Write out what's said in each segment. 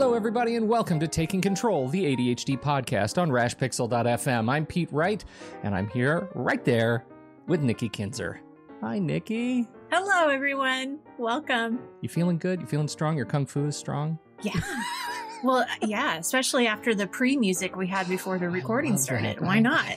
Hello, everybody, and welcome to Taking Control, the ADHD podcast on rashpixel.fm. I'm Pete Wright, and I'm here right there with Nikki Kinzer. Hi, Nikki. Hello, everyone. Welcome. You feeling good? You feeling strong? Your kung fu is strong? Yeah. Well, yeah, especially after the pre music we had before the recording started. That. Why not?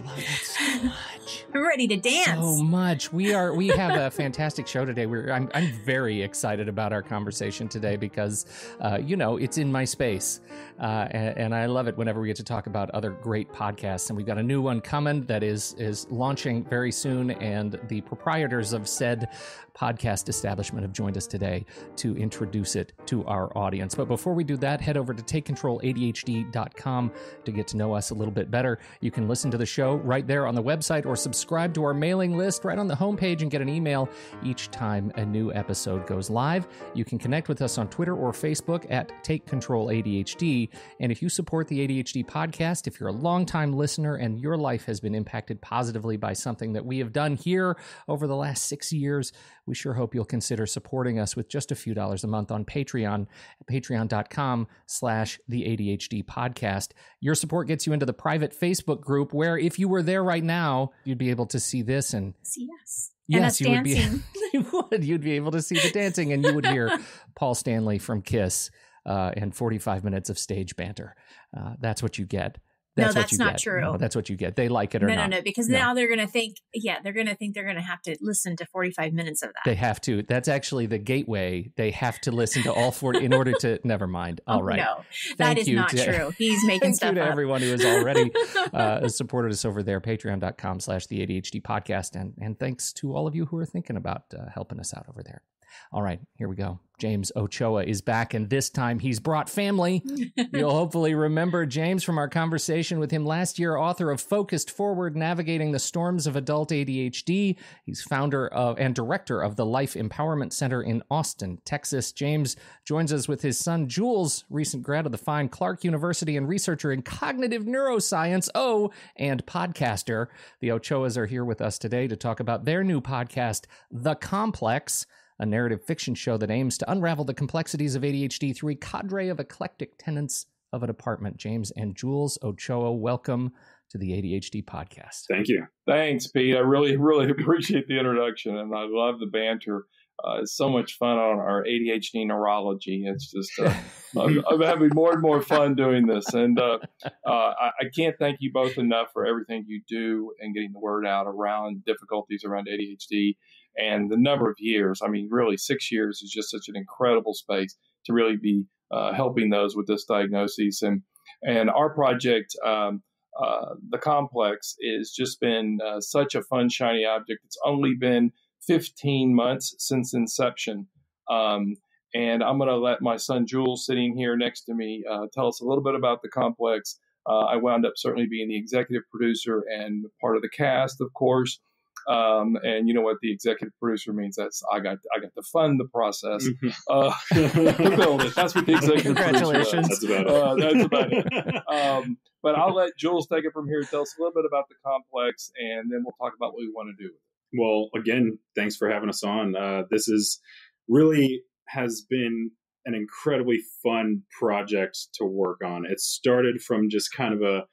I love that so much. I'm ready to dance. So much. We are. We have a fantastic show today. We're. I'm. I'm very excited about our conversation today because, uh, you know, it's in my space, uh, and, and I love it whenever we get to talk about other great podcasts. And we've got a new one coming that is is launching very soon. And the proprietors of said podcast establishment have joined us today to introduce it to our audience. But before we do that, head over to takecontroladhd.com to get to know us a little bit better. You can listen to the show right there on the website or subscribe to our mailing list right on the homepage and get an email each time a new episode goes live. You can connect with us on Twitter or Facebook at Take Control ADHD. And if you support the ADHD podcast, if you're a longtime listener and your life has been impacted positively by something that we have done here over the last six years, we sure hope you'll consider supporting us with just a few dollars a month on Patreon at patreon.com slash the ADHD podcast. Your support gets you into the private Facebook group where if you were there right now, you'd be able to see this and See us. Yes, you would be. you would. You'd be able to see the dancing, and you would hear Paul Stanley from Kiss uh, and 45 minutes of stage banter. Uh, that's what you get. No, That's what that's you not get. true. No, that's what you get. They like it or no, not. no, no, because No. now they're going to think, yeah, they're going to think they're going to have to listen to 45 minutes of that. They have to. That's actually the gateway. They have to listen to all 40 in order to. Never mind. All Oh, right. No, Thank that is you not to- true. He's making Thank you stuff to up. everyone who has already uh, supported us over there, patreon.com slash the ADHD podcast. And, and thanks to all of you who are thinking about uh, helping us out over there. All right, here we go. James Ochoa is back, and this time he's brought family. You'll hopefully remember James from our conversation with him last year, author of Focused Forward Navigating the Storms of Adult ADHD. He's founder of and director of the Life Empowerment Center in Austin, Texas. James joins us with his son Jules, recent grad of the fine Clark University and researcher in cognitive neuroscience. Oh, and podcaster. The Ochoas are here with us today to talk about their new podcast, The Complex a narrative fiction show that aims to unravel the complexities of ADHD through a cadre of eclectic tenants of an apartment. James and Jules Ochoa, welcome to the ADHD podcast. Thank you. Thanks, Pete. I really, really appreciate the introduction, and I love the banter. Uh, it's so much fun on our ADHD neurology. It's just uh, I'm, I'm having more and more fun doing this, and uh, uh, I, I can't thank you both enough for everything you do and getting the word out around difficulties around ADHD and the number of years. I mean, really, six years is just such an incredible space to really be uh, helping those with this diagnosis, and and our project. Um, uh, the complex has just been uh, such a fun, shiny object. It's only been 15 months since inception. Um, and I'm going to let my son Jules, sitting here next to me, uh, tell us a little bit about the complex. Uh, I wound up certainly being the executive producer and part of the cast, of course. Um, and you know what the executive producer means? That's I got I got to fund the process, uh, to build it. That's what the executive producer does. Congratulations. That's about it. Uh, that's about it. Um, but I'll let Jules take it from here. Tell us a little bit about the complex, and then we'll talk about what we want to do. well, again, thanks for having us on. Uh, this is really has been an incredibly fun project to work on. It started from just kind of a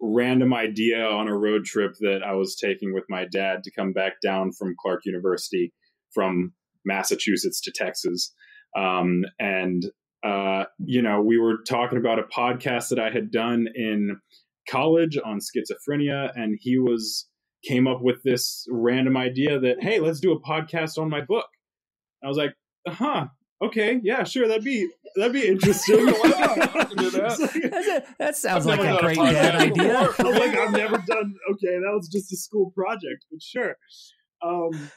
random idea on a road trip that I was taking with my dad to come back down from Clark University from Massachusetts to Texas. Um, and, uh, you know, we were talking about a podcast that I had done in college on schizophrenia, and he was came up with this random idea that, hey, let's do a podcast on my book. I was like, huh, okay, yeah, sure, that'd be that'd be interesting. I can do that. That's a- that sounds I've like a done a great dad idea. I was like, I've never done. Okay, that was just a school project, but sure. Um,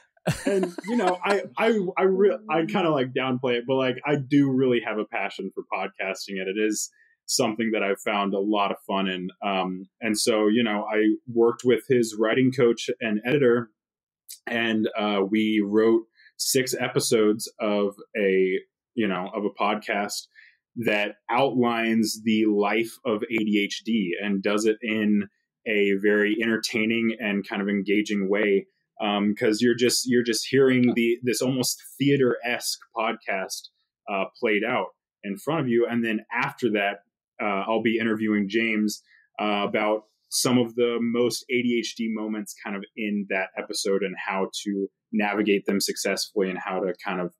and you know, I I I re- I kind of like downplay it, but like I do really have a passion for podcasting, and it is something that I've found a lot of fun in. Um, and so you know, I worked with his writing coach and editor, and uh, we wrote six episodes of a you know of a podcast that outlines the life of ADHD and does it in a very entertaining and kind of engaging way because you're just you're just hearing the this almost theater esque podcast uh, played out in front of you. And then after that, uh, I'll be interviewing James uh, about some of the most ADHD moments kind of in that episode and how to navigate them successfully and how to kind of,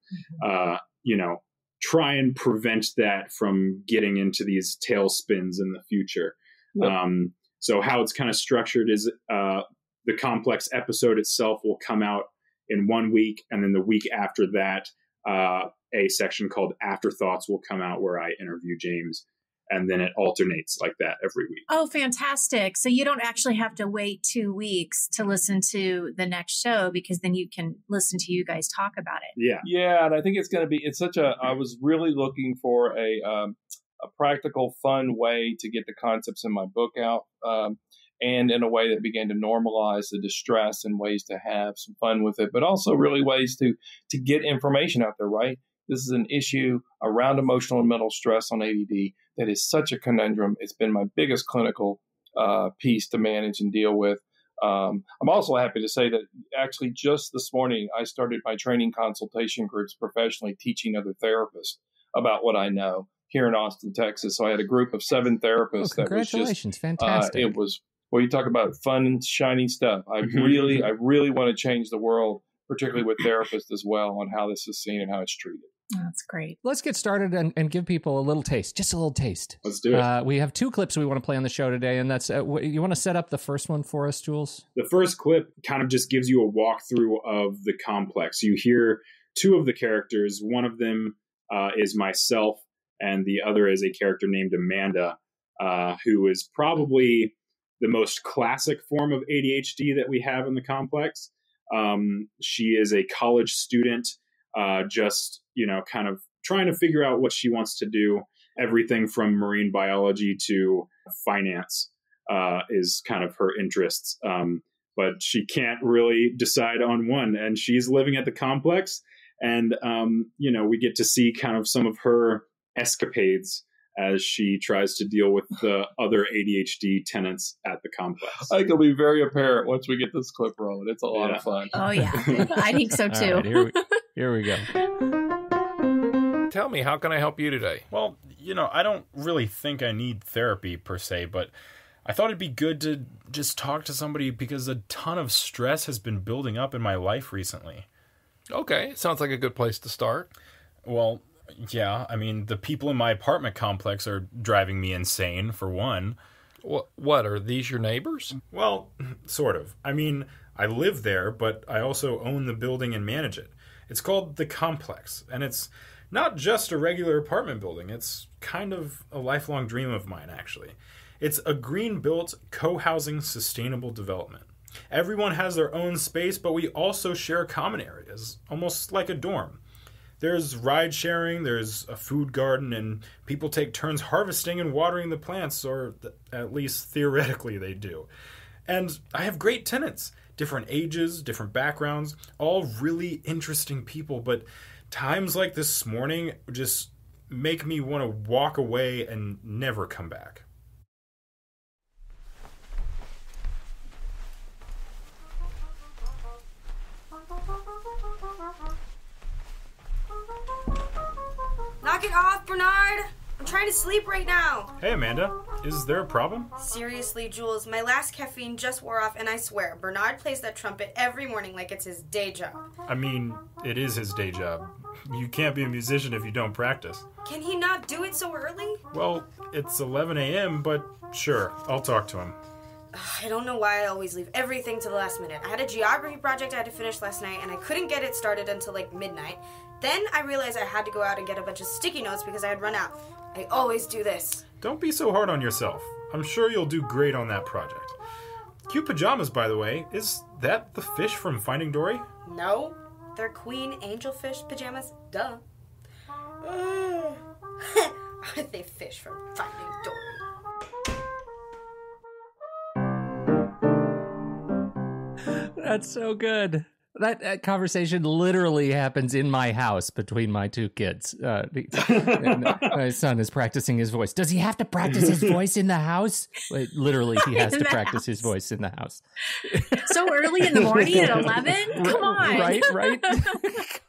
uh, you know, try and prevent that from getting into these tailspins in the future. Yep. Um, so how it's kind of structured is uh, the complex episode itself will come out in one week, and then the week after that, uh, a section called Afterthoughts will come out where I interview James, and then it alternates like that every week. Oh, fantastic. So you don't actually have to wait two weeks to listen to the next show because then you can listen to you guys talk about it. Yeah, Yeah, and I think it's going to be. It's such a. I was really looking for a um, a practical, fun way to get the concepts in my book out, um, and in a way that began to normalize the distress and ways to have some fun with it, but also really ways to to get information out there. Right, this is an issue around emotional and mental stress on ADD that is such a conundrum. It's been my biggest clinical uh, piece to manage and deal with. Um, I'm also happy to say that actually just this morning I started my training consultation groups professionally teaching other therapists about what I know here in Austin, Texas. So I had a group of seven therapists that was just congratulations. uh, Fantastic. it was well you talk about fun and shiny stuff. I Mhm. really I really want to change the world, particularly with therapists as well, on how this is seen and how it's treated. That's great. Let's get started and, and give people a little taste, just a little taste. let's do it. Uh, we have two clips we want to play on the show today, and that's uh, wh- you want to set up the first one for us, Jules? the first clip kind of just gives you a walkthrough of the complex. You hear two of the characters. One of them uh, is myself, and the other is a character named Amanda, uh, who is probably the most classic form of ADHD that we have in the complex. Um, she is a college student, uh, just you know, kind of trying to figure out what she wants to do. Everything from marine biology to finance uh, is kind of her interests. Um, but she can't really decide on one. And she's living at the complex. And, um, you know, we get to see kind of some of her escapades as she tries to deal with the other ADHD tenants at the complex. I think it'll be very apparent once we get this clip rolling. It's a lot Yeah. of fun. Oh, yeah. I think so too. right, here, we, here we go. Tell me, how can I help you today? Well, you know, I don't really think I need therapy per se, but I thought it'd be good to just talk to somebody because a ton of stress has been building up in my life recently. Okay, sounds like a good place to start. Well, yeah, I mean, the people in my apartment complex are driving me insane, for one. What, what are these your neighbors? Well, sort of. I mean, I live there, but I also own the building and manage it. It's called the Complex, and it's not just a regular apartment building. It's kind of a lifelong dream of mine, actually. It's a green built, co housing, sustainable development. Everyone has their own space, but we also share common areas, almost like a dorm. There's ride sharing, there's a food garden, and people take turns harvesting and watering the plants, or th- at least theoretically they do. And I have great tenants, different ages, different backgrounds, all really interesting people, but times like this morning just make me want to walk away and never come back. Knock it off, Bernard! I'm trying to sleep right now. Hey, Amanda, is there a problem? Seriously, Jules, my last caffeine just wore off, and I swear, Bernard plays that trumpet every morning like it's his day job. I mean, it is his day job. You can't be a musician if you don't practice. Can he not do it so early? Well, it's 11 a.m., but sure, I'll talk to him. I don't know why I always leave everything to the last minute. I had a geography project I had to finish last night, and I couldn't get it started until like midnight. Then I realized I had to go out and get a bunch of sticky notes because I had run out. I always do this. Don't be so hard on yourself. I'm sure you'll do great on that project. Cute pajamas, by the way. Is that the fish from Finding Dory? No, they're queen angelfish pajamas. Duh. Uh, Are they fish from Finding Dory? That's so good. That, that conversation literally happens in my house between my two kids. Uh, my son is practicing his voice. Does he have to practice his voice in the house? Wait, literally, he has to practice his voice in the house. So early in the morning at 11? Come on. Right, right.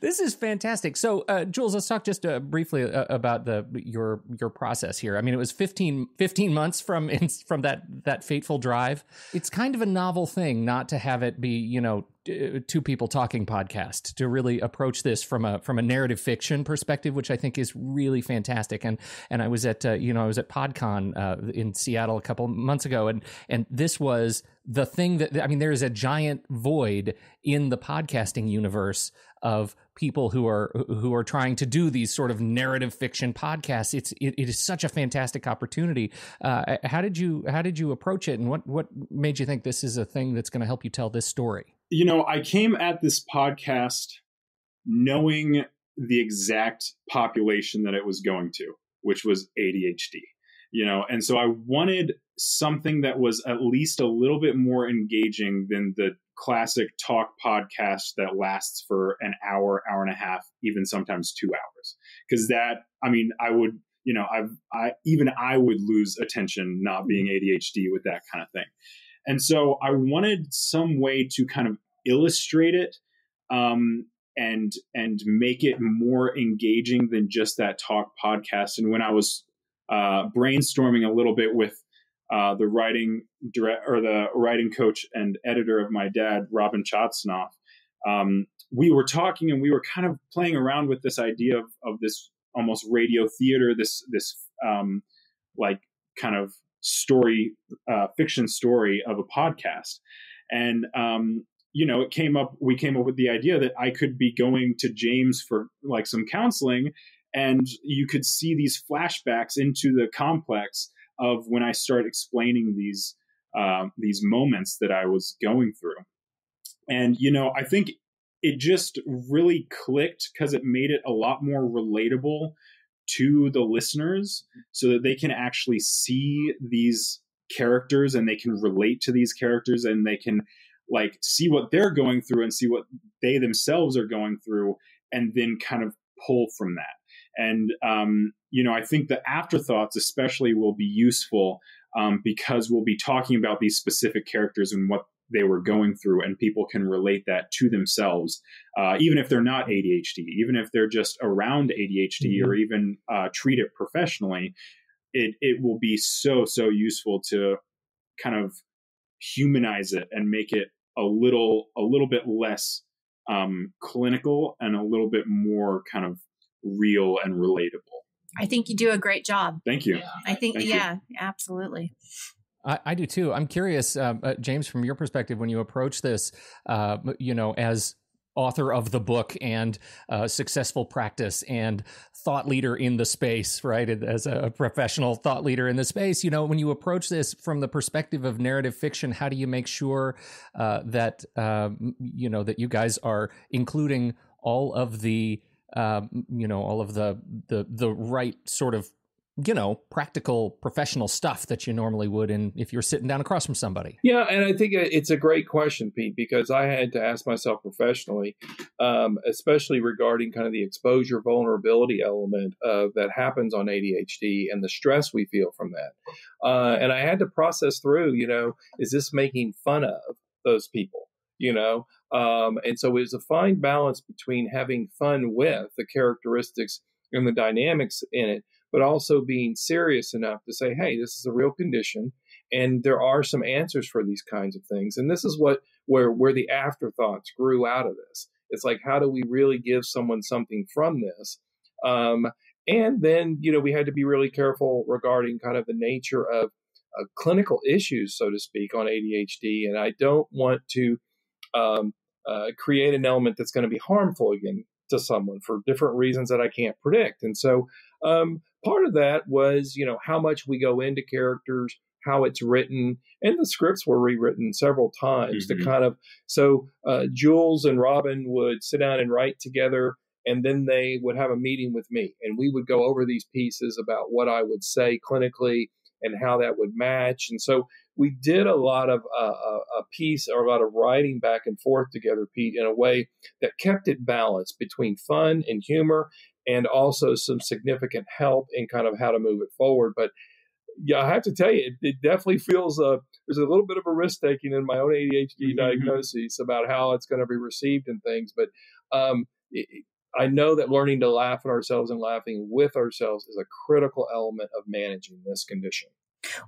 this is fantastic. So, uh, Jules, let's talk just uh, briefly uh, about the your your process here. I mean, it was 15, 15 months from in, from that that fateful drive. It's kind of a novel thing not to have it be you know two people talking podcast to really approach this from a from a narrative fiction perspective, which I think is really fantastic. And and I was at uh, you know I was at PodCon uh, in Seattle a couple months ago, and and this was the thing that I mean, there is a giant void in the podcasting universe of people who are who are trying to do these sort of narrative fiction podcasts. It's it, it is such a fantastic opportunity. Uh, how did you how did you approach it, and what what made you think this is a thing that's going to help you tell this story? You know, I came at this podcast knowing the exact population that it was going to, which was ADHD you know and so i wanted something that was at least a little bit more engaging than the classic talk podcast that lasts for an hour hour and a half even sometimes two hours. Because that i mean i would you know i've i even i would lose attention not being adhd with that kind of thing. And so i wanted some way to kind of illustrate it um, and and make it more engaging than just that talk podcast. And when i was uh, brainstorming a little bit with uh, the writing direct or the writing coach and editor of my dad, Robin Chotzinoff. Um, we were talking and we were kind of playing around with this idea of, of this almost radio theater, this this um, like kind of story, uh, fiction story of a podcast, and um, you know, it came up. We came up with the idea that I could be going to James for like some counseling, and you could see these flashbacks into the complex of when I start explaining these uh, these moments that I was going through. And you know, I think it just really clicked because it made it a lot more relatable to the listeners, so that they can actually see these characters and they can relate to these characters and they can like see what they're going through and see what they themselves are going through and then kind of pull from that and, um, you know, I think the afterthoughts especially will be useful um, because we'll be talking about these specific characters and what they were going through, and people can relate that to themselves, uh, even if they're not ADHD, even if they're just around ADHD mm-hmm. or even uh, treat it professionally. It, it will be so, so useful to kind of humanize it and make it a little, a little bit less um, clinical and a little bit more kind of real and relatable. I think you do a great job. Thank you. I think, Thank yeah, you. absolutely. I, I, do too. I'm curious, uh, uh, James, from your perspective, when you approach this, uh, you know, as author of the book and uh, successful practice and thought leader in the space, right? As a professional thought leader in the space, you know, when you approach this from the perspective of narrative fiction, how do you make sure uh, that um, you know that you guys are including all of the um, you know all of the the the right sort of you know practical professional stuff that you normally would in if you're sitting down across from somebody? Yeah and i think it's a great question pete because i had to ask myself professionally um, especially regarding kind of the exposure vulnerability element of that happens on adhd and the stress we feel from that. Uh, and i had to process through you know is this making fun of those people? You know um, and so it's a fine balance between having fun with the characteristics and the dynamics in it but also being serious enough to say hey this is a real condition and there are some answers for these kinds of things. And this is what where where the afterthoughts grew out of this. It's like how do we really give someone something from this? Um, and then you know we had to be really careful regarding kind of the nature of uh, clinical issues so to speak on adhd and i don't want to um, uh, create an element that's going to be harmful again to someone for different reasons that I can't predict. And so um, part of that was, you know, how much we go into characters, how it's written, and the scripts were rewritten several times mm-hmm. to kind of. So uh, Jules and Robin would sit down and write together. And then they would have a meeting with me, and we would go over these pieces about what I would say clinically and how that would match. And so we did a lot of uh, a piece or a lot of writing back and forth together, Pete, in a way that kept it balanced between fun and humor and also some significant help in kind of how to move it forward. But yeah, I have to tell you, it, it definitely feels uh, there's a little bit of a risk taking in my own ADHD mm-hmm. diagnosis about how it's going to be received and things. But Um, it, I know that learning to laugh at ourselves and laughing with ourselves is a critical element of managing this condition.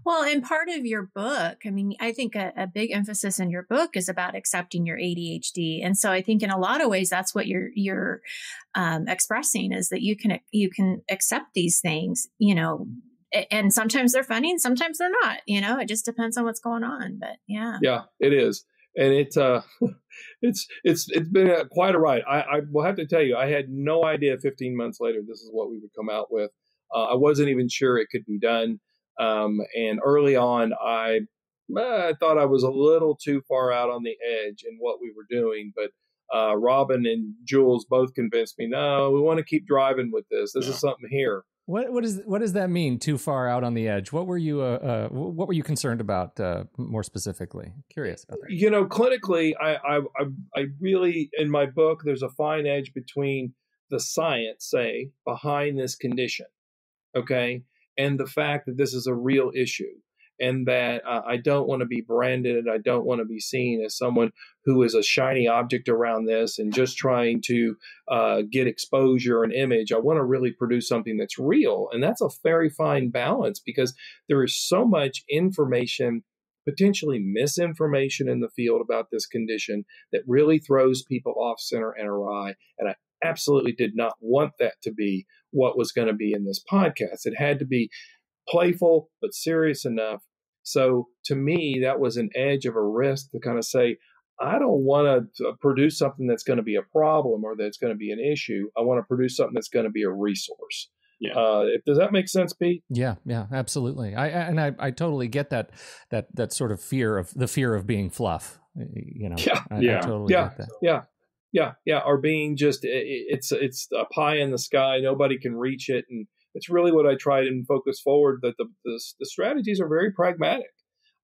Well, and part of your book, I mean, I think a, a, big emphasis in your book is about accepting your ADHD, and so I think in a lot of ways that's what you're you're um, expressing is that you can you can accept these things, you know, and sometimes they're funny and sometimes they're not. You know, it just depends on what's going on. But yeah, yeah, it is, and it's uh, it's it's it's been a, quite a ride. I, I will have to tell you, I had no idea 15 months later this is what we would come out with. Uh, I wasn't even sure it could be done. Um, and early on, I I thought I was a little too far out on the edge in what we were doing, but uh, Robin and Jules both convinced me, no, we want to keep driving with this. This yeah. is something here. What what is what does that mean? Too far out on the edge? What were you uh, uh what were you concerned about uh, more specifically? Curious about that. You know, clinically, I, I I really in my book there's a fine edge between the science, say, behind this condition, okay, and the fact that this is a real issue and that uh, I don't want to be branded. and I don't want to be seen as someone who is a shiny object around this and just trying to uh, get exposure and image. I want to really produce something that's real. And that's a very fine balance because there is so much information, potentially misinformation in the field about this condition that really throws people off center and awry. And I absolutely did not want that to be what was going to be in this podcast. It had to be playful but serious enough so to me, that was an edge of a risk to kind of say, I don't want to produce something that's going to be a problem or that's going to be an issue. I want to produce something that's going to be a resource. Yeah. Uh, does that make sense, Pete? Yeah, yeah, absolutely. I and I, I totally get that that that sort of fear of the fear of being fluff. You know, yeah, I, yeah, I totally yeah, yeah, yeah, yeah. Or being just it's it's a pie in the sky. Nobody can reach it, and it's really what I tried and Focused Forward that the, the, the strategies are very pragmatic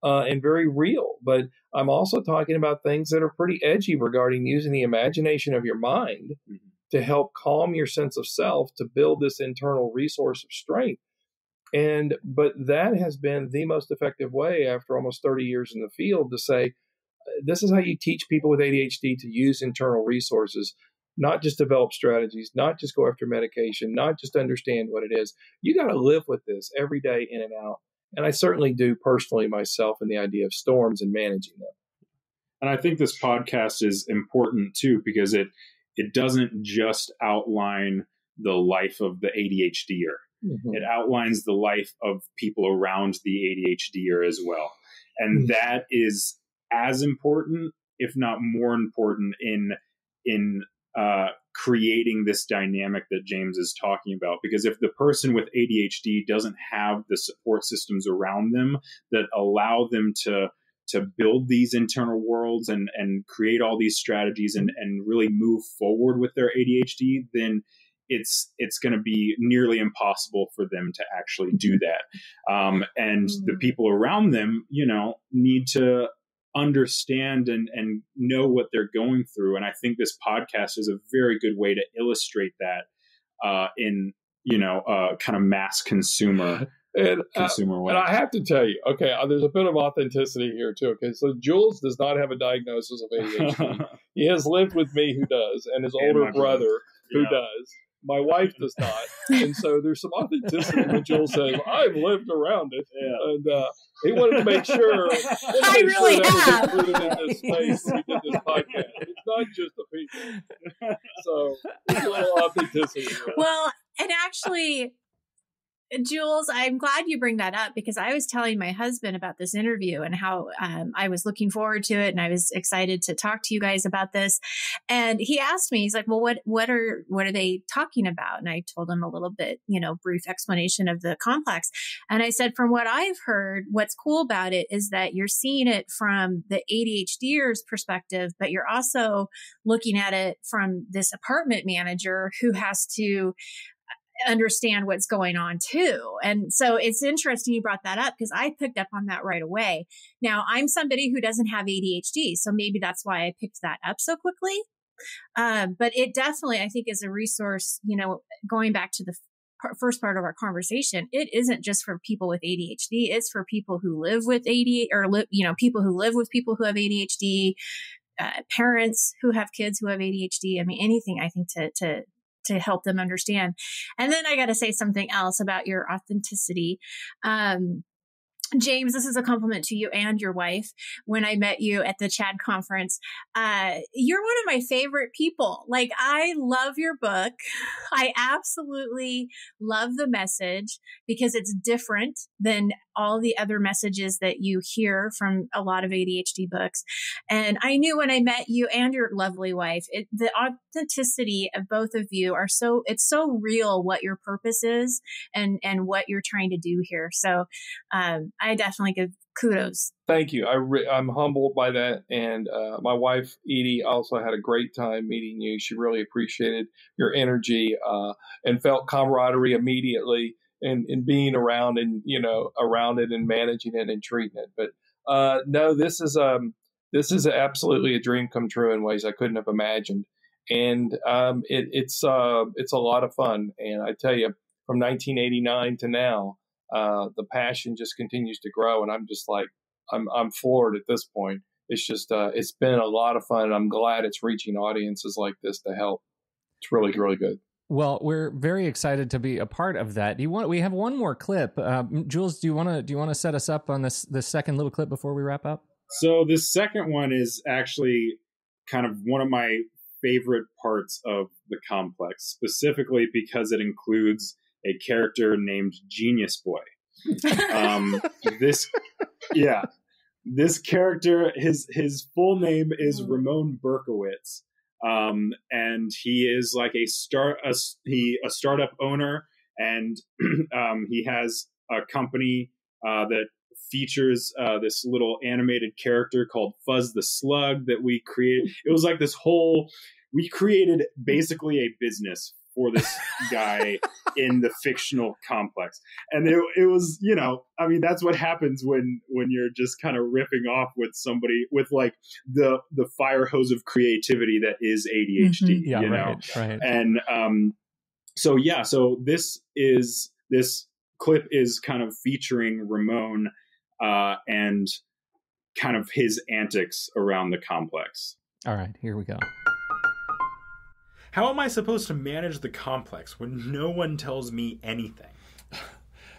uh, and very real. But I'm also talking about things that are pretty edgy regarding using the imagination of your mind mm-hmm. to help calm your sense of self to build this internal resource of strength. And but that has been the most effective way after almost 30 years in the field to say this is how you teach people with ADHD to use internal resources not just develop strategies, not just go after medication, not just understand what it is. You got to live with this every day in and out. And I certainly do personally myself in the idea of storms and managing them. And I think this podcast is important too because it it doesn't just outline the life of the ADHDer. Mm-hmm. It outlines the life of people around the ADHDer as well. And mm-hmm. that is as important, if not more important in in uh, creating this dynamic that James is talking about. Because if the person with ADHD doesn't have the support systems around them that allow them to to build these internal worlds and and create all these strategies and and really move forward with their ADHD, then it's it's going to be nearly impossible for them to actually do that. Um, and the people around them, you know, need to understand and, and know what they're going through. And I think this podcast is a very good way to illustrate that uh, in, you know, uh, kind of mass consumer. And, uh, consumer way. and I have to tell you, okay, uh, there's a bit of authenticity here too. Okay, so Jules does not have a diagnosis of ADHD. he has lived with me, who does, and his and older brother, brother, who yeah. does. My wife does not, and so there's some authenticity when Jules says, "I've lived around it," yeah. and uh, he wanted to make sure. I make really sure have. That was in this space. We did this podcast. It's not just the people. So there's a little authenticity. Well, and actually, Jules, I'm glad you bring that up because I was telling my husband about this interview and how um, I was looking forward to it and I was excited to talk to you guys about this. And he asked me, he's like, "Well, what what are what are they talking about?" And I told him a little bit, you know, brief explanation of the complex. And I said, "From what I've heard, what's cool about it is that you're seeing it from the ADHDer's perspective, but you're also looking at it from this apartment manager who has to understand what's going on too. And so it's interesting you brought that up because I picked up on that right away. Now, I'm somebody who doesn't have ADHD, so maybe that's why I picked that up so quickly. Um, but it definitely, I think, is a resource, you know, going back to the first part of our conversation, it isn't just for people with ADHD. It's for people who live with ADHD or, li- you know, people who live with people who have ADHD, uh, parents who have kids who have ADHD. I mean, anything I think to to to help them understand. And then I got to say something else about your authenticity. Um, James, this is a compliment to you and your wife. When I met you at the CHADD conference, uh, you're one of my favorite people. Like, I love your book. I absolutely love the message because it's different than all the other messages that you hear from a lot of ADHD books. And I knew when I met you and your lovely wife, it, the authenticity of both of you are so, it's so real what your purpose is and, and what you're trying to do here. So, um, I definitely give kudos. Thank you. I re- I'm humbled by that, and uh, my wife Edie also had a great time meeting you. She really appreciated your energy uh, and felt camaraderie immediately in, in being around and you know around it and managing it and treating it. But uh, no, this is um this is absolutely a dream come true in ways I couldn't have imagined, and um, it, it's uh, it's a lot of fun. And I tell you, from 1989 to now uh, the passion just continues to grow, and I'm just like I'm I'm floored at this point. It's just uh, it's been a lot of fun, and I'm glad it's reaching audiences like this to help. It's really really good. Well, we're very excited to be a part of that. Do you want? We have one more clip. Um, Jules, do you want to do you want to set us up on this this second little clip before we wrap up? So this second one is actually kind of one of my favorite parts of the complex, specifically because it includes a character named Genius Boy. Um, this, yeah, this character, his his full name is. Ramon Berkowitz, um, and he is like a start a, he a startup owner, and um, he has a company uh, that features uh, this little animated character called Fuzz the Slug that we created. It was like this whole we created basically a business for this guy in the fictional complex. And it, it was, you know, I mean, that's what happens when when you're just kind of ripping off with somebody with like the the fire hose of creativity that is ADHD. Mm-hmm. Yeah, you know? right, right. And um, so yeah, so this is this clip is kind of featuring Ramon uh, and kind of his antics around the complex. All right, here we go. How am I supposed to manage the complex when no one tells me anything?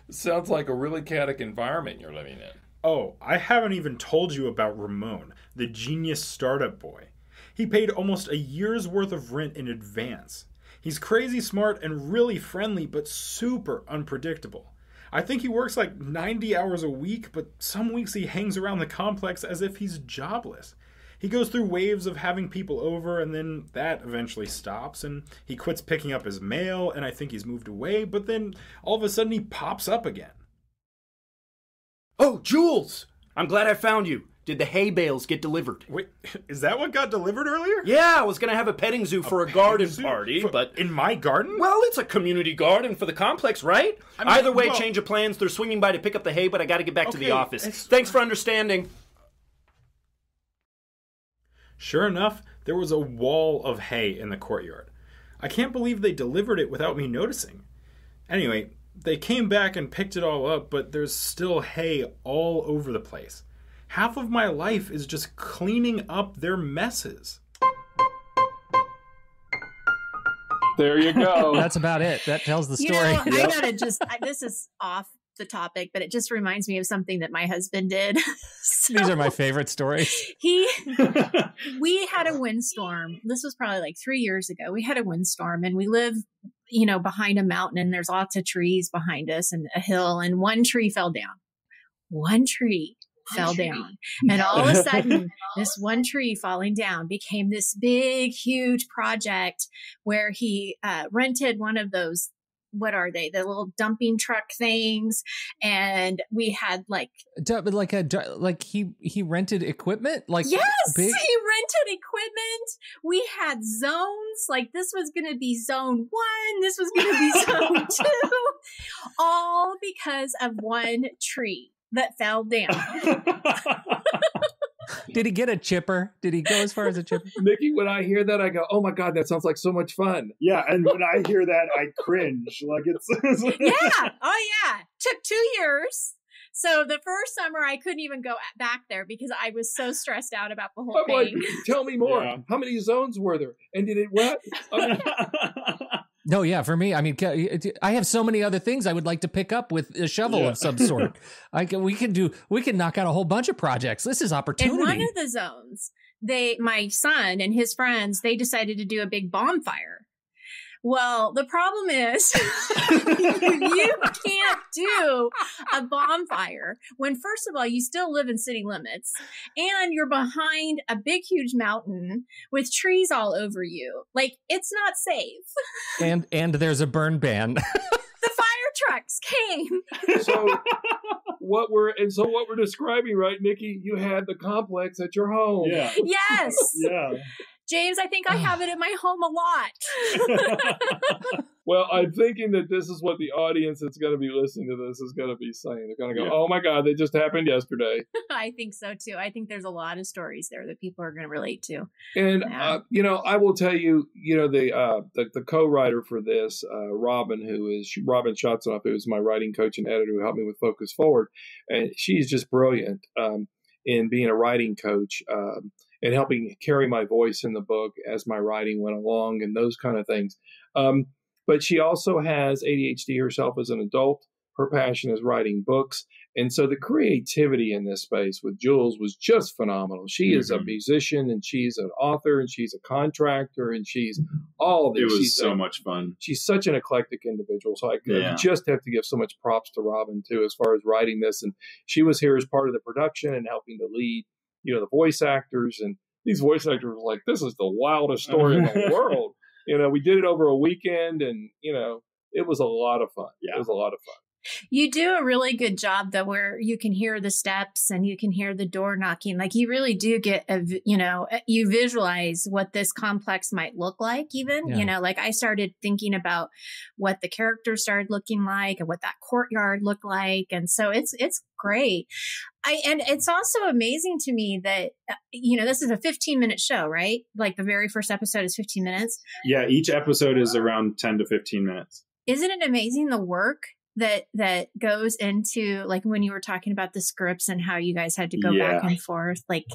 Sounds like a really chaotic environment you're living in. Oh, I haven't even told you about Ramon, the genius startup boy. He paid almost a year's worth of rent in advance. He's crazy smart and really friendly, but super unpredictable. I think he works like 90 hours a week, but some weeks he hangs around the complex as if he's jobless he goes through waves of having people over and then that eventually stops and he quits picking up his mail and I think he's moved away, but then all of a sudden he pops up again. Oh, Jules! I'm glad I found you. Did the hay bales get delivered? Wait, is that what got delivered earlier? Yeah, I was gonna have a petting zoo for a, a garden party, for, but in my garden? Well, it's a community garden for the complex, right? I mean, Either way, well, change of plans. They're swinging by to pick up the hay, but I got to get back okay, to the office. Thanks for understanding. Sure enough, there was a wall of hay in the courtyard. I can't believe they delivered it without me noticing. Anyway, they came back and picked it all up, but there's still hay all over the place. Half of my life is just cleaning up their messes. There you go. That's about it. That tells the story. You know, I gotta just, I, this is off the topic, but it just reminds me of something that my husband did. so, These are my favorite stories. He, we had a windstorm. This was probably like three years ago. We had a windstorm and we live, you know, behind a mountain and there's lots of trees behind us and a hill and one tree fell down. One tree fell down. And all of a sudden, this one tree falling down became this big, huge project where he uh, rented one of those what are they? The little dumping truck things, and we had like like a like he he rented equipment. Like yes, big... he rented equipment. We had zones. Like this was going to be zone one. This was going to be zone two. All because of one tree that fell down. Did he get a chipper? Did he go as far as a chipper? Nikki, when I hear that, I go, "Oh my god, that sounds like so much fun." Yeah, and when I hear that, I cringe. Like it's yeah, oh yeah. Took two years. So the first summer, I couldn't even go back there because I was so stressed out about the whole I'm like, thing. tell me more. Yeah. How many zones were there? And did it wet? I mean, No, yeah, for me, I mean, I have so many other things I would like to pick up with a shovel Yeah. of some sort. I can, we can do, we can knock out a whole bunch of projects. This is opportunity. In opportunity. one of the zones, they, my son and his friends, they decided to do a big bonfire. Well, the problem is you can't do a bonfire when, first of all, you still live in city limits and you're behind a big, huge mountain with trees all over you. Like, it's not safe. and and there's a burn ban. The fire trucks came. so what we're and so what we're describing, right, Nikki? You had the complex at your home. yeah. Yes. Yeah. James, I think I have it at my home a lot. Well, I'm thinking that this is what the audience that's going to be listening to this is going to be saying. They're going to go, Yeah. "Oh my God, that just happened yesterday." I think so too. I think there's a lot of stories there that people are going to relate to. And Yeah. uh, you know, I will tell you, you know, the uh, the, the co-writer for this, uh, Robin, who is Robin Chotzinoff, who is my writing coach and editor, who helped me with Focused Forward, and she's just brilliant um, in being a writing coach um, and helping carry my voice in the book as my writing went along and those kind of things. Um, but she also has ADHD herself as an adult. Her passion is writing books. And so the creativity in this space with Jules was just phenomenal. She is a Mhm. musician and she's an author and she's a contractor and she's all this. It was she's so a- much fun. She's such an eclectic individual. So I could Yeah. just have to give so much props to Robin too, as far as writing this. And she was here as part of the production and helping to lead, you know, the voice actors. And these voice actors were like, this is the wildest story in the world. You know, we did it over a weekend and, you know, it was a lot of fun. Yeah. It was a lot of fun. You do a really good job though, where you can hear the steps and you can hear the door knocking. Like you really do get a, you know, uh, you visualize what this complex might look like. Even Yeah. you know, like I started thinking about what the characters started looking like and what that courtyard looked like, and so it's it's great. I and it's also amazing to me that uh, you know this is a 15 minute show, right? Like the very first episode is 15 minutes. Yeah, each episode is around 10 to 15 minutes. isn't it amazing the work that that goes into like when you were talking about the scripts and how you guys had to go back and forth like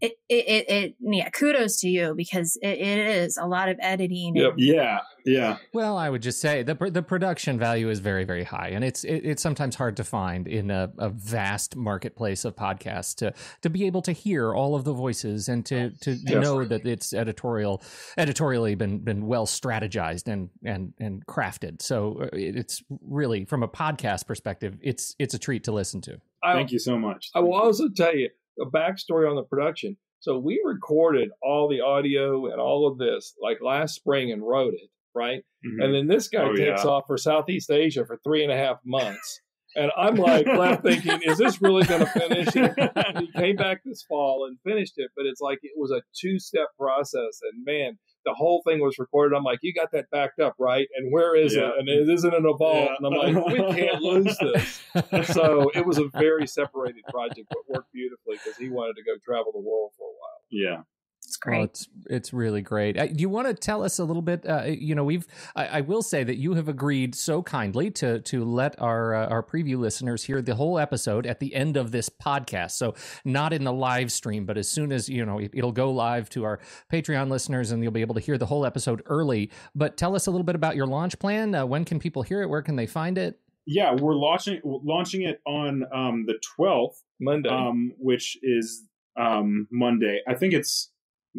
it it, it, it yeah kudos to you because it, it is a lot of editing Yep. and- Yeah, yeah. Well, I would just say the the production value is very very high, and it's it, it's sometimes hard to find in a, a vast marketplace of podcasts to to be able to hear all of the voices and to to Yes. know that it's editorial editorially been been well strategized and and and crafted. So uh, it's really from a podcast perspective, it's it's a treat to listen to. I, Thank you so much. I will also tell you a backstory on the production. So we recorded all the audio and all of this like last spring and wrote it, right? Mhm. And then this guy Oh, takes yeah. off for Southeast Asia for three and a half months. And I'm like left thinking, is this really going to finish? And he came back this fall and finished it, but it's like it was a two step process. And man, the whole thing was recorded. I'm like, you got that backed up, right? And where is Yeah. it? And it isn't in a vault. Yeah. And I'm like, we can't lose this. So it was a very separated project, but worked beautifully because he wanted to go travel the world for a while. yeah. It's Oh, great it's it's really great. Uh, do you want to tell us a little bit? Uh, you know, we've I, I will say that you have agreed so kindly to to let our uh, our preview listeners hear the whole episode at the end of this podcast. So not in the live stream, but as soon as you know it, it'll go live to our Patreon listeners, and you'll be able to hear the whole episode early. But tell us a little bit about your launch plan. Uh, when can people hear it? Where can they find it? Yeah, we're launching launching it on um, the 12th, Monday. um, which is um, Monday. I think it's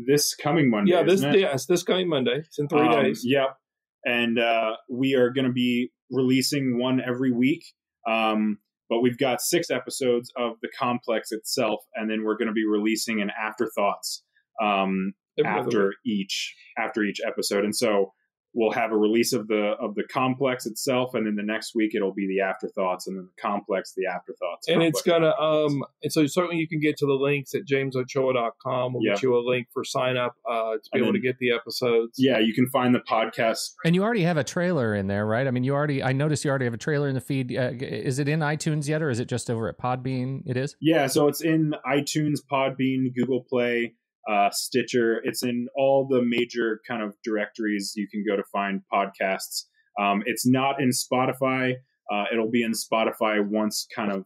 this coming Monday. yeah, this yes, this coming Monday. It's in three Um, days. Yep. And uh, we are going to be releasing one every week. Um, but we've got six episodes of the complex itself, and then we're going to be releasing an afterthoughts um, after each after each episode. And so we'll have a release of the of the complex itself, and then the next week it'll be the afterthoughts, and then the complex, the afterthoughts, and it's gonna um and so certainly you can get to the links at jamesochoa.com we'll get you a link for sign up uh to be And able to get the episodes yeah, you can find the podcast And you already have a trailer in there, right? I mean, you already. I noticed you already have a trailer in the feed. Uh, is it in iTunes yet, or is it just over at Podbean? It is. Yeah, so it's in iTunes, Podbean, Google Play, uh, Stitcher. It's in all the major kind of directories you can go to find podcasts. Um, it's not in Spotify. Uh, it'll be in Spotify once kind of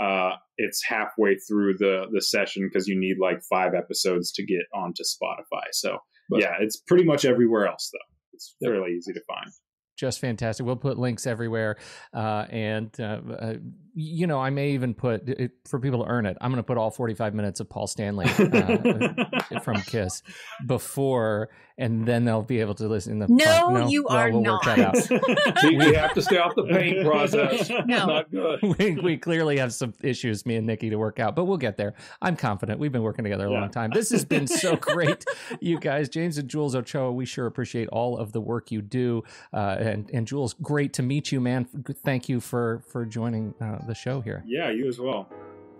uh, it's halfway through the the session because you need like five episodes to get onto Spotify. So But- yeah, it's pretty much everywhere else though. It's fairly easy to find. Just fantastic. We'll put links everywhere, uh, and uh, uh, you know, I may even put it, for people to earn it. I'm going to put all 45 minutes of Paul Stanley uh, from Kiss before, and then they'll be able to listen. In the No, you Well, are we'll not. Work that out. we, we have to stay off the paint process. No. Not good. we, we clearly have some issues, me and Nikki, to work out, but we'll get there. I'm confident. We've been working together a Yeah. long time. This has been so great, you guys. James and Jules Ochoa, we sure appreciate all of the work you do. And and Jules, great to meet you, man. Thank you for for joining uh, the show here. Yeah, you as well.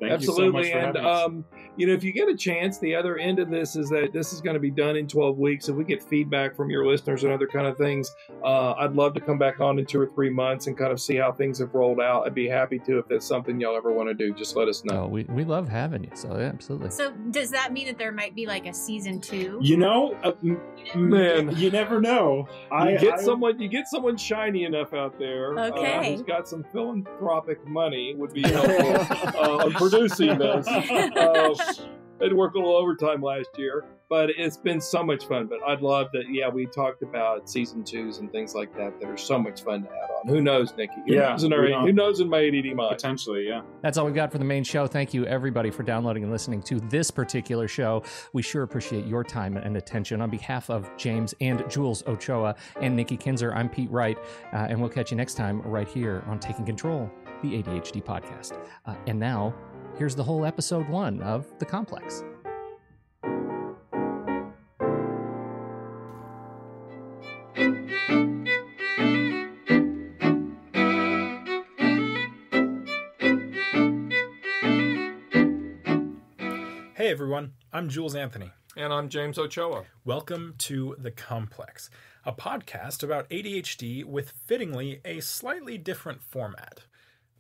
Thank Absolutely. you so much for and, um, you know, if you get a chance, the other end of this is that this is going to be done in 12 weeks. If we get feedback from your listeners and other kind of things, uh, I'd love to come back on in two or three months and kind of see how things have rolled out. I'd be happy to if that's something y'all ever want to do. Just let us know. No, we, we love having you. So yeah, absolutely. So does that mean that there might be like a season two? you know, uh, Man. you never know. I you get I- someone, you get someone shiny enough out there uh, Okay. who's got some philanthropic money would be helpful uh, on producing this. Uh, I'd work a little overtime last year, but it's been so much fun. But I'd love that. Yeah, we talked about season twos and things like that that are so much fun to add on. Who knows, Nikki? Who Yeah, knows in, our, who knows in my ADD mind? potentially, yeah. That's all we've got for the main show. Thank you, everybody, for downloading and listening to this particular show. We sure appreciate your time and attention. On behalf of James and Jules Ochoa and Nikki Kinzer, I'm Pete Wright, uh, and we'll catch you next time right here on Taking Control, the ADHD podcast. Uh, and now, here's the whole episode one of The Complex. Hey everyone, I'm Jules Anthony. And I'm James Ochoa. Welcome to The Complex, a podcast about ADHD with fittingly a slightly different format.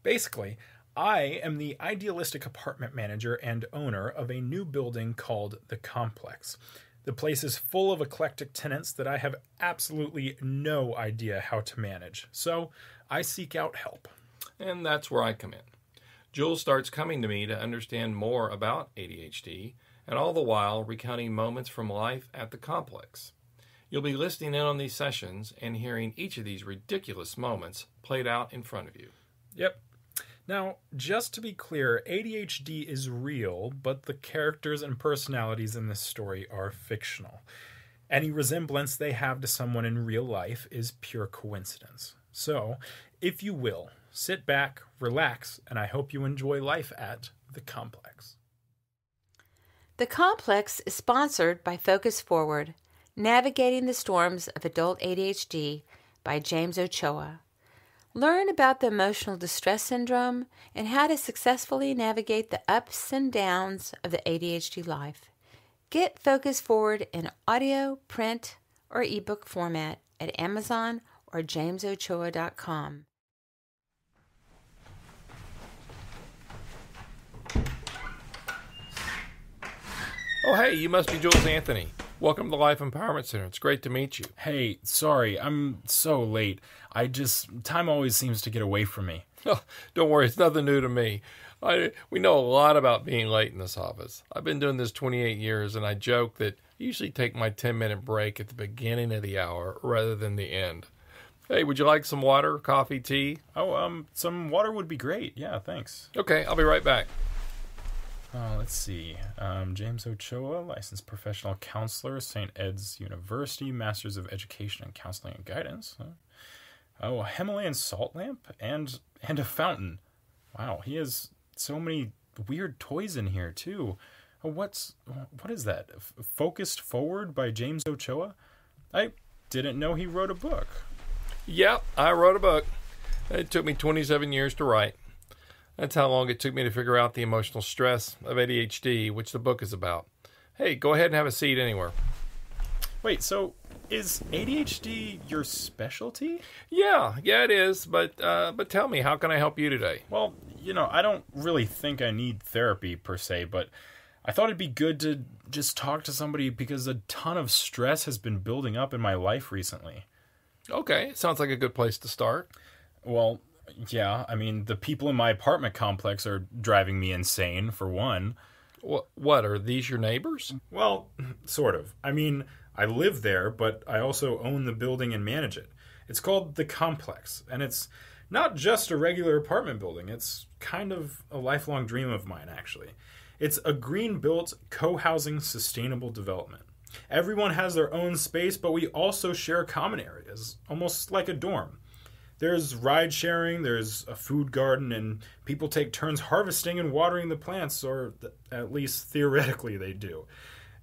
Basically, I am the idealistic apartment manager and owner of a new building called The Complex. The place is full of eclectic tenants that I have absolutely no idea how to manage, so I seek out help. And that's where I come in. Jules starts coming to me to understand more about ADHD, and all the while recounting moments from life at the complex. You'll be listening in on these sessions and hearing each of these ridiculous moments played out in front of you. Yep. Now, just to be clear, ADHD is real, but the characters and personalities in this story are fictional. Any resemblance they have to someone in real life is pure coincidence. So, if you will, sit back, relax, and I hope you enjoy life at the complex. The Complex is sponsored by Focused Forward Navigating the Storms of Adult ADHD by James Ochoa. Learn about the emotional distress syndrome and how to successfully navigate the ups and downs of the ADHD life. Get Focused Forward in audio, print, or ebook format at Amazon or jamesochoa.com. Oh, hey, you must be Jules Anthony. Welcome to the Life Empowerment Center. It's great to meet you. Hey, sorry, I'm so late. I just, time always seems to get away from me. Oh, don't worry, it's nothing new to me. I, we know a lot about being late in this office. I've been doing this 28 years, and I joke that I usually take my 10 minute break at the beginning of the hour rather than the end. Hey, would you like some water, coffee, tea? Oh, um, some water would be great. Yeah, thanks. Okay, I'll be right back. Uh, let's see. Um, James Ochoa, licensed professional counselor, St. Ed's University, Masters of Education and Counseling and Guidance. Oh, a Himalayan salt lamp and and a fountain. Wow, he has so many weird toys in here too. Oh, what's what is that? F- Focused Forward by James Ochoa. I didn't know he wrote a book. Yep, I wrote a book. It took me 27 years to write. That's how long it took me to figure out the emotional stress of ADHD, which the book is about. Hey, go ahead and have a seat anywhere. Wait, so is ADHD your specialty? Yeah, yeah, it is. But uh, but tell me, how can I help you today? Well, you know, I don't really think I need therapy per se, but I thought it'd be good to just talk to somebody because a ton of stress has been building up in my life recently. Okay, sounds like a good place to start. Well, Yeah, I mean, the people in my apartment complex are driving me insane, for one. What, what are these your neighbors? Well, sort of. I mean, I live there, but I also own the building and manage it. It's called the Complex, and it's not just a regular apartment building. It's kind of a lifelong dream of mine, actually. It's a green built, co housing, sustainable development. Everyone has their own space, but we also share common areas, almost like a dorm. There's ride sharing, there's a food garden, and people take turns harvesting and watering the plants, or th- at least theoretically they do.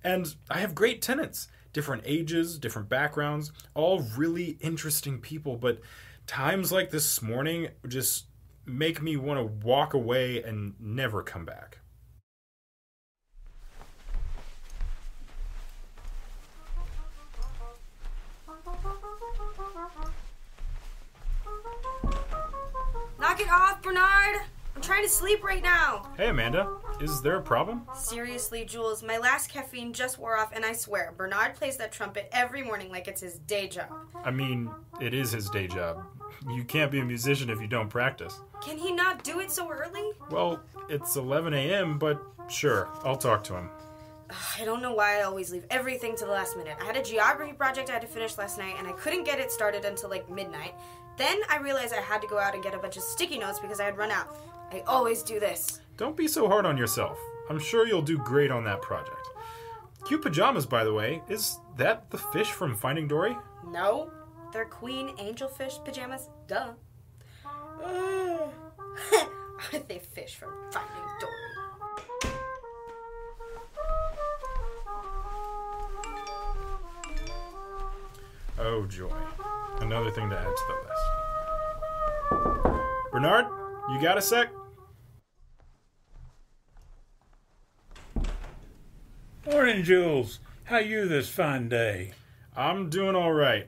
And I have great tenants, different ages, different backgrounds, all really interesting people, but times like this morning just make me want to walk away and never come back. Bernard! I'm trying to sleep right now. Hey, Amanda, is there a problem? Seriously, Jules, my last caffeine just wore off, and I swear, Bernard plays that trumpet every morning like it's his day job. I mean, it is his day job. You can't be a musician if you don't practice. Can he not do it so early? Well, it's 11 a.m., but sure, I'll talk to him. I don't know why I always leave everything to the last minute. I had a geography project I had to finish last night, and I couldn't get it started until like midnight. Then I realized I had to go out and get a bunch of sticky notes because I had run out. I always do this. Don't be so hard on yourself. I'm sure you'll do great on that project. Cute pajamas, by the way. Is that the fish from Finding Dory? No, they're queen angelfish pajamas. Duh. Uh, aren't they fish from Finding Dory? Oh, joy. Another thing to add to the list. Bernard, you got a sec? Morning, Jules. How you this fine day? I'm doing all right.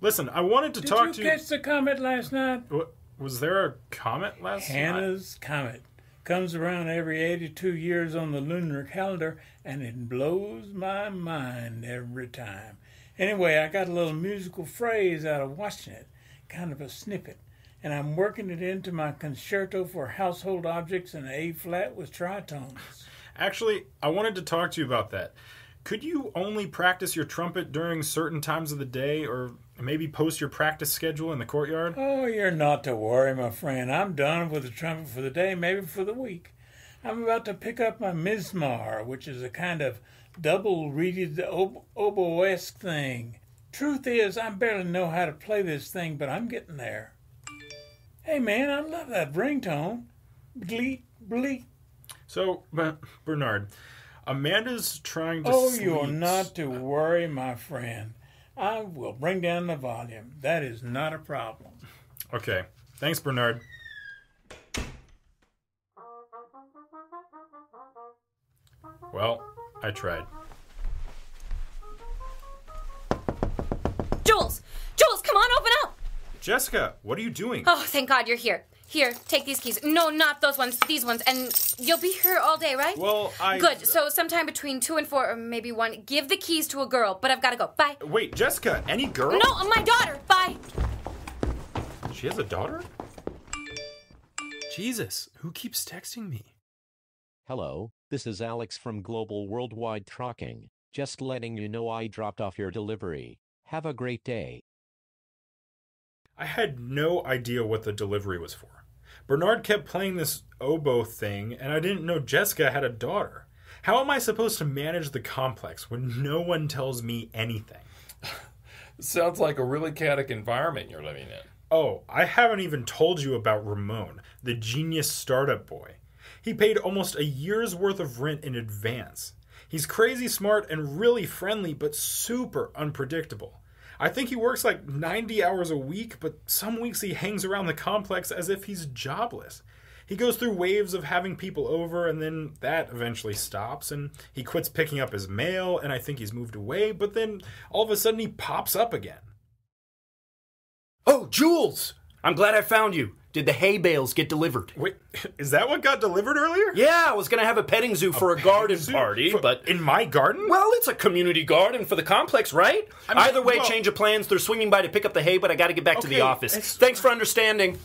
Listen, I wanted to Did talk you to you. catch the comet last night? What, was there a comet last night? Hannah's comet comes around every 82 years on the lunar calendar, and it blows my mind every time. Anyway, I got a little musical phrase out of watching it, kind of a snippet, and I'm working it into my concerto for household objects in A flat with tritones. Actually, I wanted to talk to you about that. Could you only practice your trumpet during certain times of the day, or maybe post your practice schedule in the courtyard? Oh, you're not to worry, my friend. I'm done with the trumpet for the day, maybe for the week. I'm about to pick up my mizmar, which is a kind of double reeded ob- oboesque thing. Truth is, I barely know how to play this thing, but I'm getting there. Hey, man, I love that ringtone. Bleat, bleat. So, Bernard, Amanda's trying to. Oh, sleep. you're not to worry, my friend. I will bring down the volume. That is not a problem. Okay. Thanks, Bernard. Well, I tried. Jules! Jules, come on, open up! Jessica, what are you doing? Oh, thank God you're here. Here, take these keys. No, not those ones, these ones. And you'll be here all day, right? Well, I. Good. So, sometime between 2 and 4, or maybe 1, give the keys to a girl, but I've got to go. Bye. Wait, Jessica, any girl? No, my daughter. Bye. She has a daughter? Jesus, who keeps texting me? Hello, this is Alex from Global Worldwide Trucking. Just letting you know I dropped off your delivery. Have a great day. I had no idea what the delivery was for. Bernard kept playing this oboe thing, and I didn't know Jessica had a daughter. How am I supposed to manage the complex when no one tells me anything? Sounds like a really chaotic environment you're living in. Oh, I haven't even told you about Ramon, the genius startup boy. He paid almost a year's worth of rent in advance. He's crazy smart and really friendly, but super unpredictable. I think he works like 90 hours a week, but some weeks he hangs around the complex as if he's jobless. He goes through waves of having people over, and then that eventually stops, and he quits picking up his mail, and I think he's moved away, but then all of a sudden he pops up again. Oh, Jules! I'm glad I found you. Did the hay bales get delivered? Wait, is that what got delivered earlier? Yeah, I was gonna have a petting zoo for a, garden party, For- but in my garden? well, it's a community garden for the complex, right? I mean, Either way, well- change of plans. They're swinging by to pick up the hay, but I got to get back to the office. Thanks for understanding.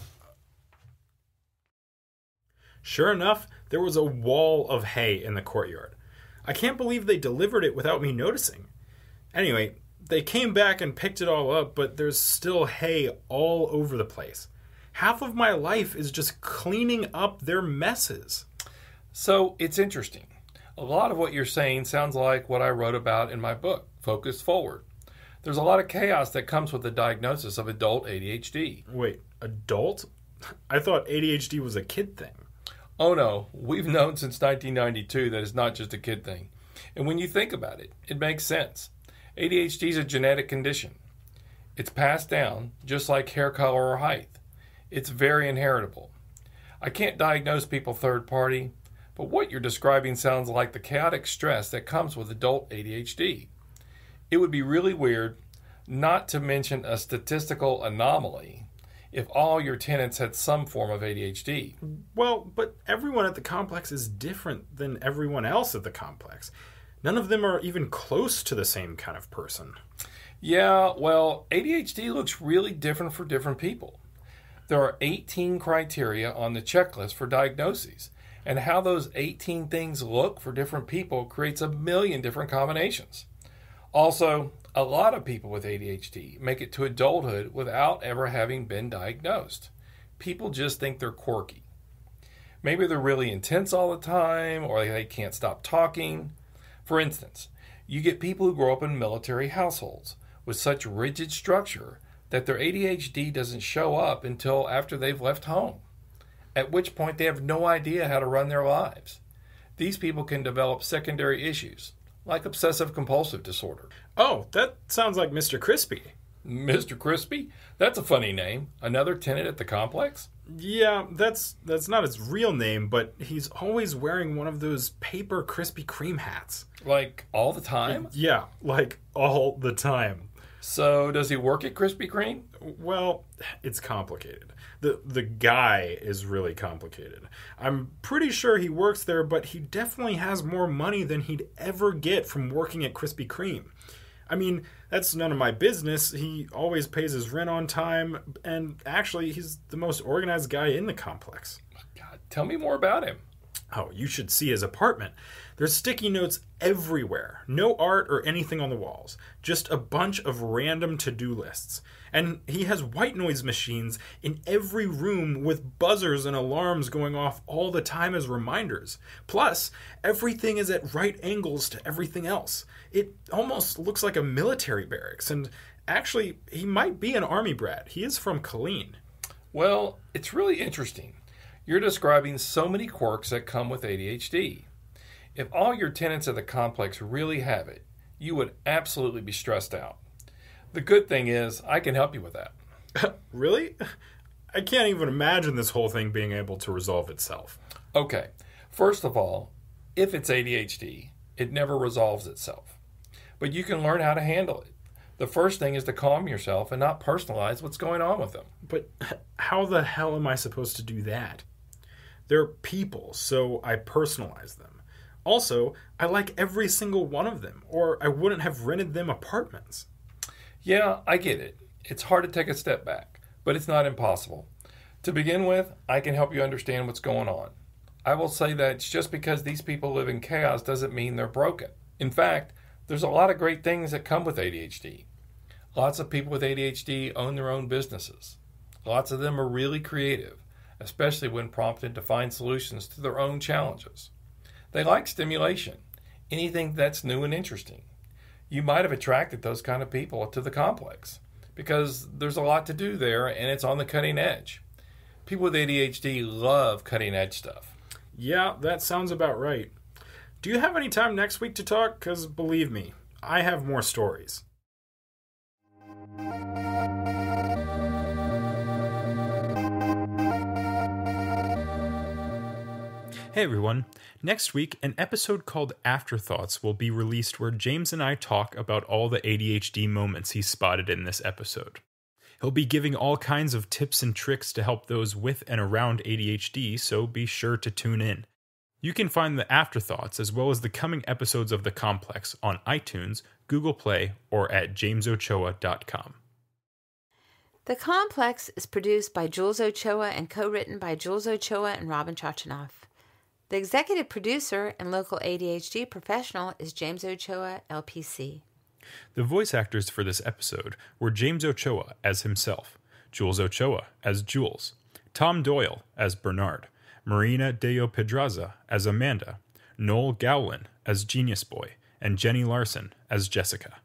Sure enough, there was a wall of hay in the courtyard. I can't believe they delivered it without me noticing. Anyway, they came back and picked it all up, but there's still hay all over the place. Half of my life is just cleaning up their messes. So it's interesting. A lot of what you're saying sounds like what I wrote about in my book, Focused Forward. There's a lot of chaos that comes with the diagnosis of adult ADHD. Wait, adult? I thought ADHD was a kid thing. Oh no, we've known since 1992 that it's not just a kid thing. And when you think about it, it makes sense. ADHD is a genetic condition. It's passed down, just like hair color or height. It's very inheritable. I can't diagnose people third party, but what you're describing sounds like the chaotic stress that comes with adult ADHD. It would be really weird, not to mention a statistical anomaly, if all your tenants had some form of ADHD. Well, but everyone at the complex is different than everyone else at the complex. None of them are even close to the same kind of person. Yeah, well, ADHD looks really different for different people. There are 18 criteria on the checklist for diagnoses, and how those 18 things look for different people creates a million different combinations. Also, a lot of people with ADHD make it to adulthood without ever having been diagnosed. People just think they're quirky. Maybe they're really intense all the time, or they can't stop talking. For instance, you get people who grow up in military households with such rigid structure that their ADHD doesn't show up until after they've left home, at which point they have no idea how to run their lives. These people can develop secondary issues, like obsessive compulsive disorder. Oh, that sounds like Mr. Crispy. Mr. Crispy? That's a funny name. Another tenant at the complex? Yeah, that's that's not his real name, but he's always wearing one of those paper Krispy Kreme hats. Like all the time? Yeah, like all the time. So does he work at Krispy Kreme? Well, it's complicated. The the guy is really complicated. I'm pretty sure he works there, but he definitely has more money than he'd ever get from working at Krispy Kreme. I mean, that's none of my business. He always pays his rent on time, and actually, he's the most organized guy in the complex. God, tell me more about him. Oh, you should see his apartment. There's sticky notes everywhere. No art or anything on the walls. Just a bunch of random to do lists. And he has white noise machines in every room with buzzers and alarms going off all the time as reminders. Plus, everything is at right angles to everything else. It almost looks like a military barracks. And actually, he might be an army brat. He is from Killeen. Well, it's really interesting. You're describing so many quirks that come with ADHD. If all your tenants of the complex really have it, you would absolutely be stressed out. The good thing is, I can help you with that. really? I can't even imagine this whole thing being able to resolve itself. Okay, first of all, if it's ADHD, it never resolves itself. But you can learn how to handle it. The first thing is to calm yourself and not personalize what's going on with them. But how the hell am I supposed to do that? They're people, so I personalize them. Also, I like every single one of them, or I wouldn't have rented them apartments. Yeah, I get it. It's hard to take a step back, but it's not impossible. To begin with, I can help you understand what's going on. I will say that just because these people live in chaos doesn't mean they're broken. In fact, there's a lot of great things that come with ADHD. Lots of people with ADHD own their own businesses. Lots of them are really creative, especially when prompted to find solutions to their own challenges. They like stimulation, anything that's new and interesting. You might have attracted those kind of people to the complex because there's a lot to do there and it's on the cutting edge. People with ADHD love cutting edge stuff. Yeah, that sounds about right. Do you have any time next week to talk? Because believe me, I have more stories. Hey everyone. Next week, an episode called Afterthoughts will be released where James and I talk about all the ADHD moments he spotted in this episode. He'll be giving all kinds of tips and tricks to help those with and around ADHD, so be sure to tune in. You can find the Afterthoughts as well as the coming episodes of The Complex on iTunes, Google Play, or at jamesochoa.com. The Complex is produced by Jules Ochoa and co written by Jules Ochoa and Robin Chotzinoff. The executive producer and local ADHD professional is James Ochoa, LPC. The voice actors for this episode were James Ochoa as himself, Jules Ochoa as Jules, Tom Doyle as Bernard, Marina Deo Pedraza as Amanda, Noel Gowlin as Genius Boy, and Jenny Larson as Jessica.